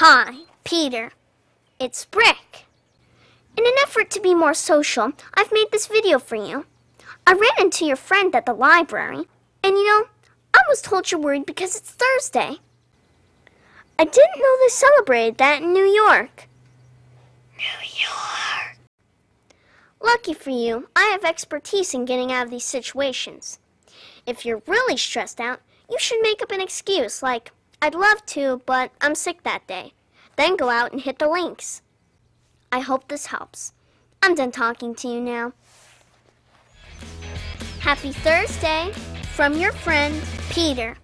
Hi, Peter. It's Brick. In an effort to be more social, I've made this video for you. I ran into your friend at the library, and you know, I was told you're worried because it's Thursday. I didn't know they celebrated that in New York. New York. Lucky for you, I have expertise in getting out of these situations. If you're really stressed out, you should make up an excuse like, I'd love to, but I'm sick that day. Then go out and hit the links. I hope this helps. I'm done talking to you now. Happy Thursday from your friend, Peter.